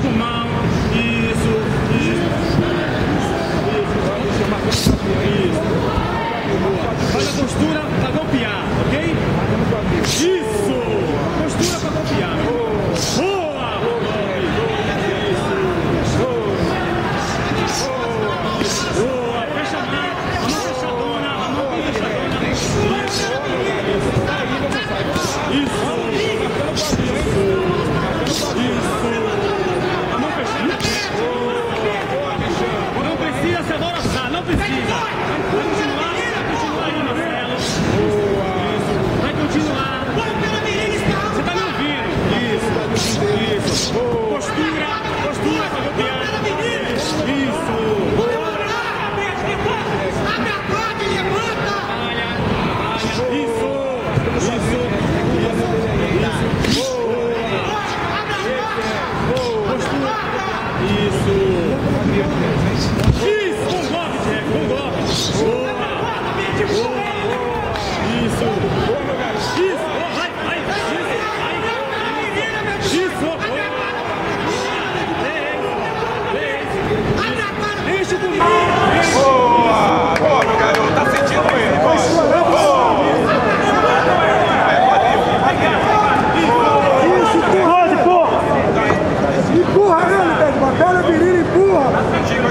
super mom. Empurra.